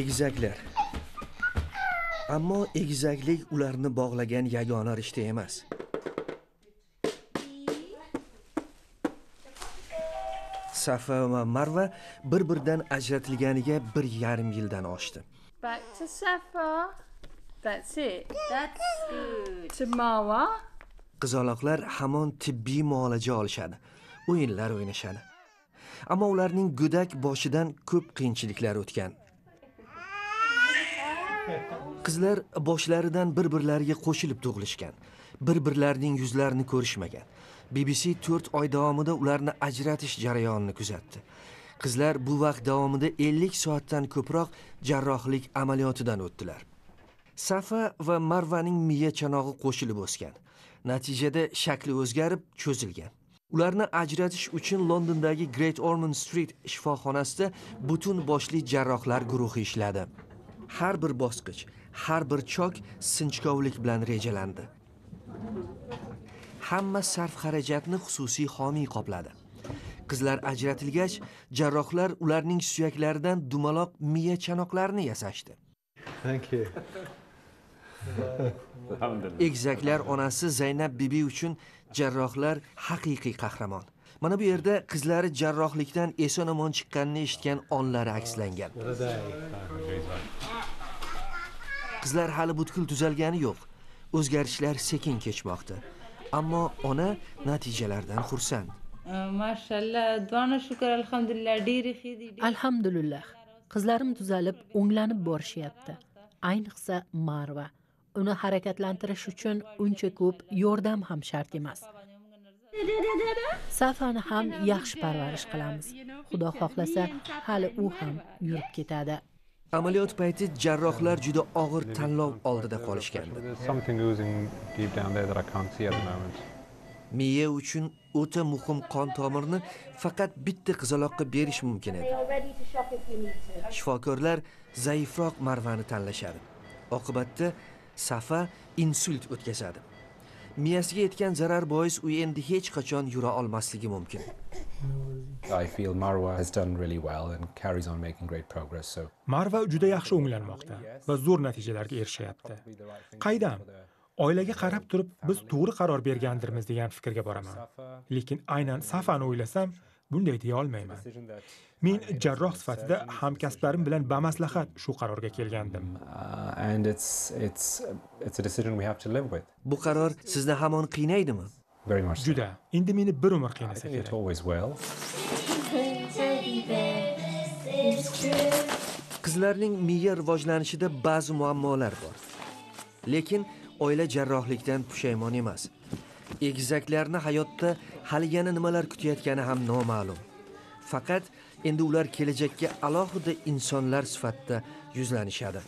egizaklar ammo egizaklik ularni bog'lagan yagona rishta emas safa va marva bir biridan ajratilganiga bir yarim yildan oshdi Back to Safa. That's it. That's good. To Marwa. qizaloqlar hamon tibbiy muolaja olishadi o'yinlar o'ynashadi ammo ularning go'dak boshidan ko'p qiyinchiliklar o'tgan qizlar boshlaridan bir birlariga qo'shilib tug'ilishgan. Bir birlarining yuzlarini ko'rishmagan. Bbc to'rt oy davomida ularni ajratish jarayonini kuzatdi. Qizlar bu vaqt davomida 50 soatdan ko'proq jarrohlik amaliyotidan o'tdilar. Safa va marvaning miya chanog'i qo'shilib o'sgan. Natijada shakli o'zgarib cho'zilgan. Ularni ajratish uchun londondagi great ormond street shifoxonasida butun boshli jarrohlar guruhi ishladi. Har bir bosqich har bir chok sinchkovlik bilan rejalandi. Hamma sarf xarajatni xususiy homiy qopladi. Qizlar ajratilgach jarrohlar ularning suyaklaridan dumaloq miya chanoqlarini yasashdi. Thank you. egizaklar onasi zaynab bibi uchun jarrohlar haqiqiy qahramon mana bu yerda qizlari jarrohlikdan eson omon chiqqanini eshitgan onlari akslangan. Qizlar hali butkul tuzalgani yo'q. O'zgarishlar sekin kechmoqda. Ammo ona natijalardan xursand. Mashallah, dona shukr alhamdulillah, diri xidi. alhamdulillah. Qizlarim tuzalib o'nglanib borishyapti. Ayniqsa marva. Uni harakatlantirish uchun uncha ko'p yordam ham shart emas safani ham yaxshi parvarish qilamiz. Xudo xohlasa hali u ham yurib ketadi. Amaliyot payti jarrohlar juda og'ir tanlov oldida qolishgandi miya uchun o'ta muhim qon tomirni faqat bitta qizaloqqa berish mumkin edi. Shifokorlar zaifroq marvani tanlashadi. Oqibatda safa insult o'tkazadi miyasiga yetgan zarar bois u endi hech qachon yura olmasligi mumkin. I feel Marwa has done really well and carries on making great progress. So. Marva juda yaxshi o'nglanmoqda va zo'r natijalarga erishayapti. Qaydam oilaga qarab turib biz to'g'ri qaror bergandirmiz degan fikrga boraman. Lekin aynan safani o'ylasam bunday deya olmayman. Men jarroh sifatida hamkasblarim bilan bamaslahat shu qarorga kelgandim and it's it's it's a decision we have to live with. bu qaror sizni hamon qiynaydimi Very much. so. juda endi meni bir umr qiynasa think it kerak always will. qizlarning miya rivojlanishida ba'zi muammolar bor lekin oila jarrohlikdan pushaymon emas egizaklarni hayotda hali yana nimalar kutayotgani ham noma'lum faqat endi ular kelajakka alohida insonlar sifatida yuzlanishadi